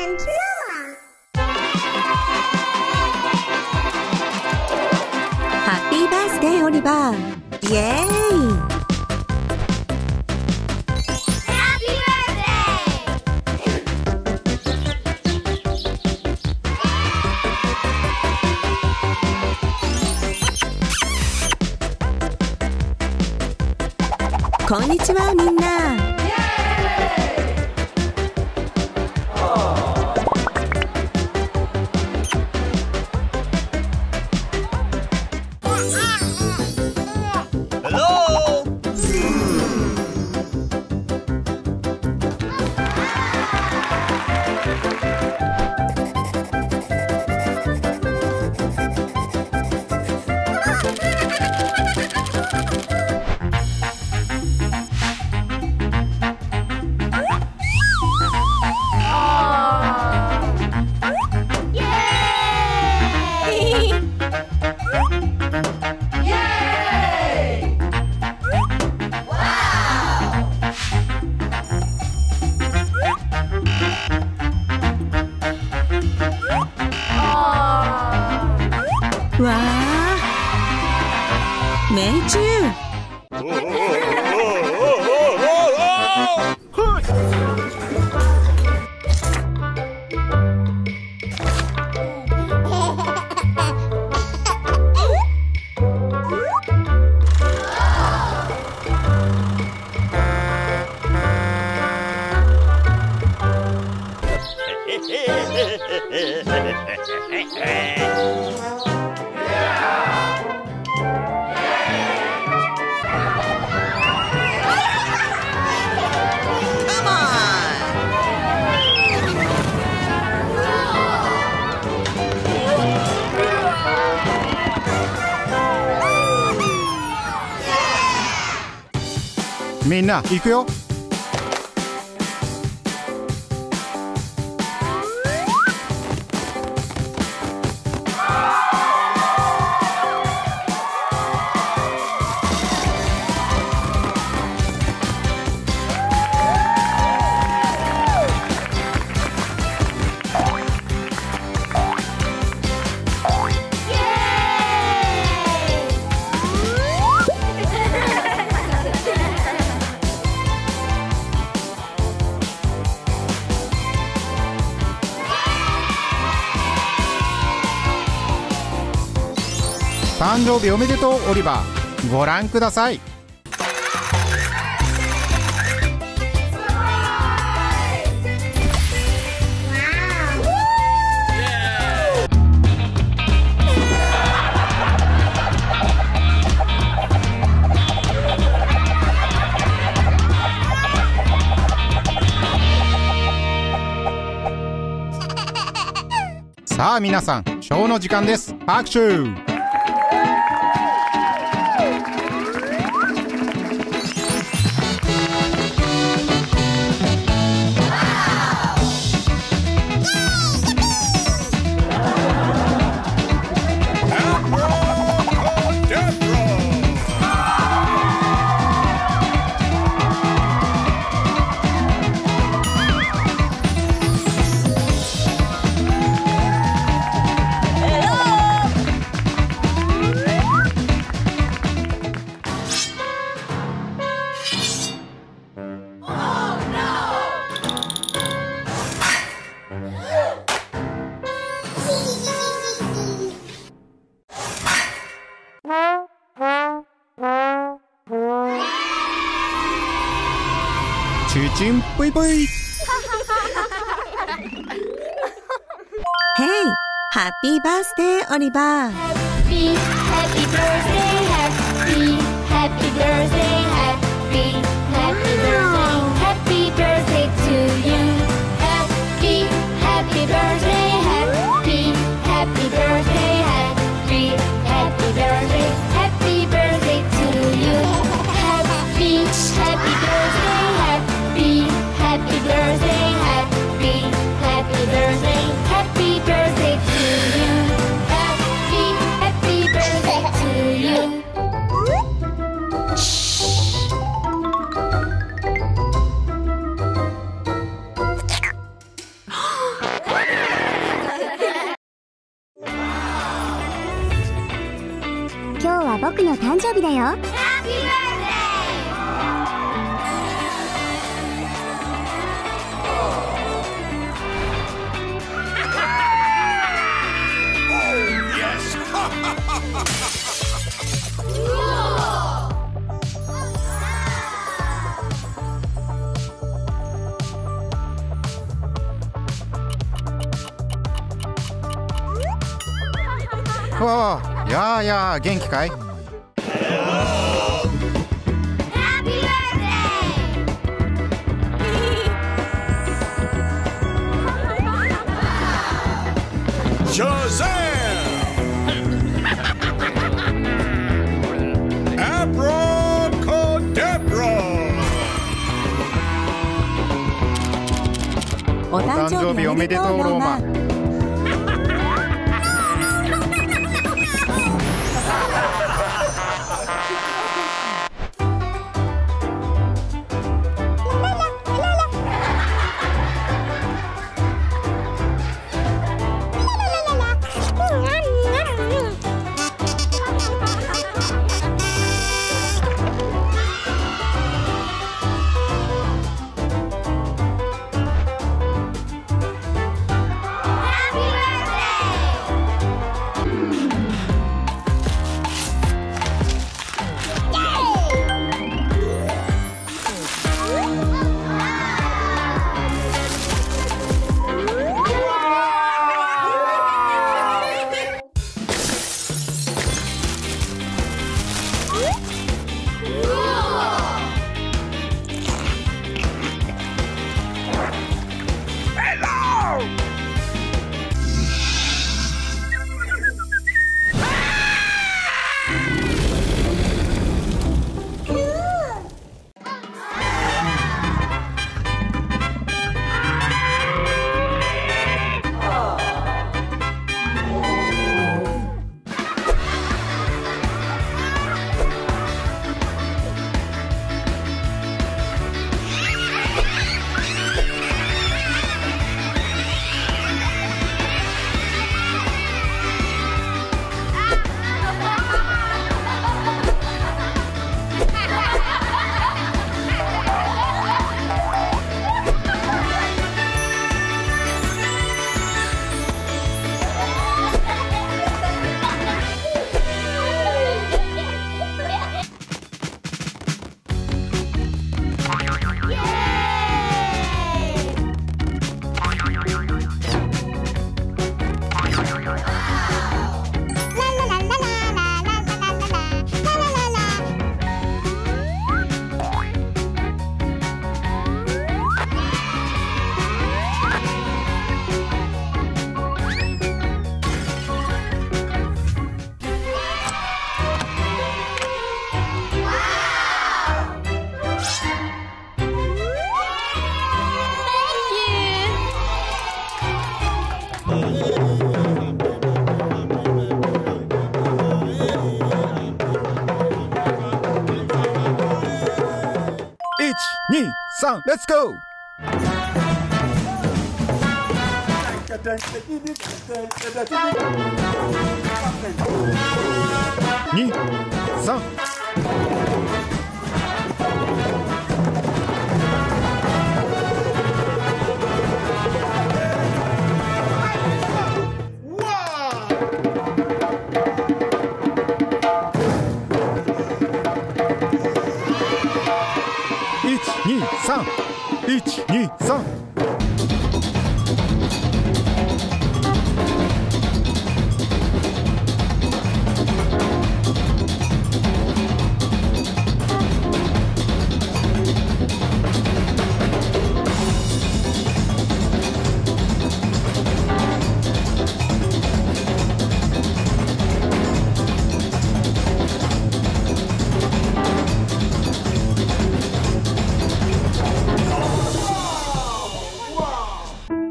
and Noah. ハッピーバースデーオリバーイエーイ Happy birthday! こんにちはみんなみんな行くよ生日おめでとうオリバー。ご覧ください。さあ皆さんショーの時間です。拍手 Hey, happy birthday, Oliver. Happy, happy birthday. 今日は僕の誕生日だよ。やあやあ元気かい？お誕生日おめでとうローマ123レッツゴー2 3 3 1 2 3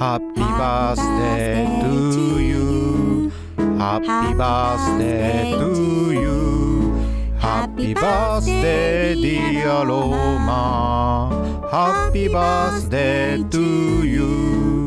Happy birthday to you Happy birthday to you Happy birthday dear Roma Happy birthday to you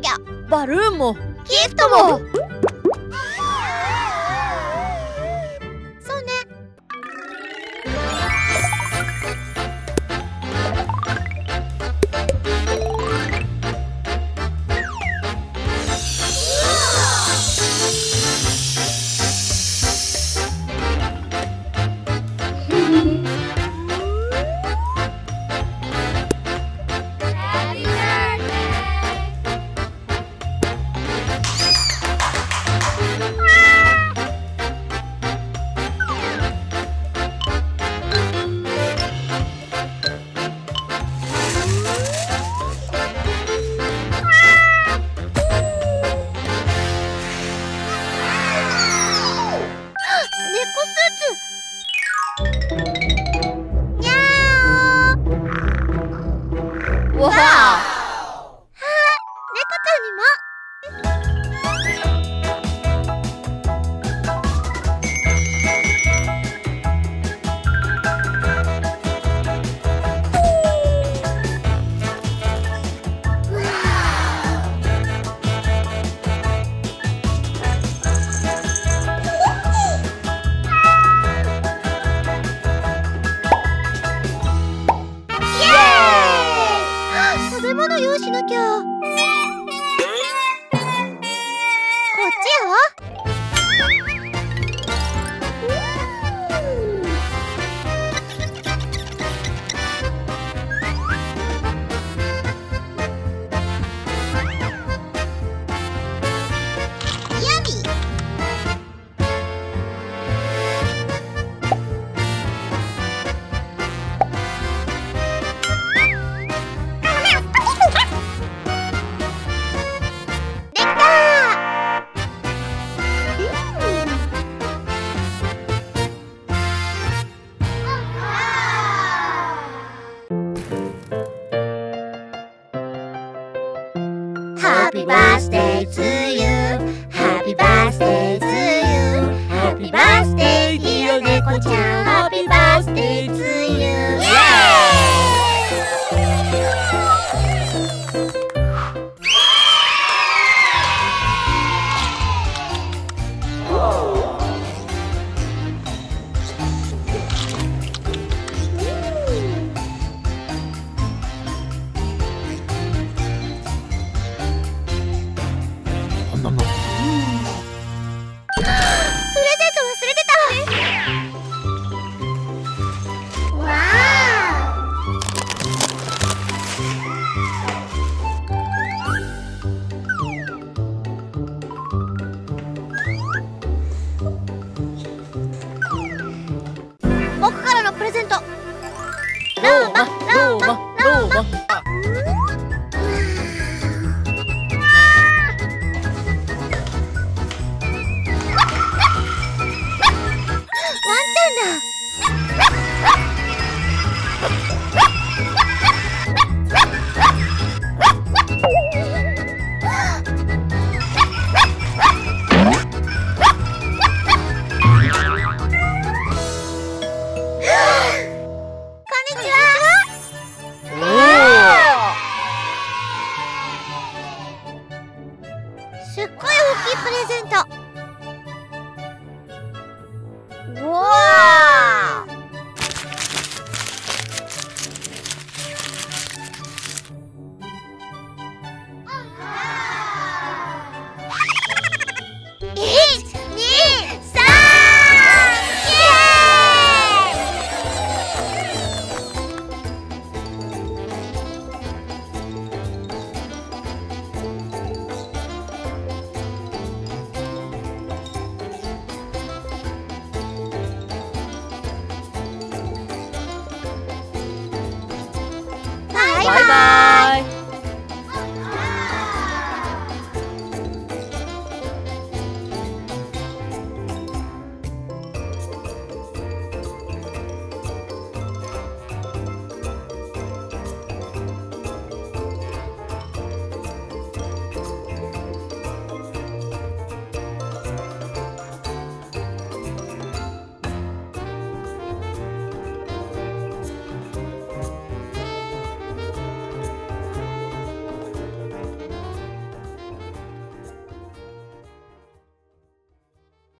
きゃ。バルーンも。ギフトも。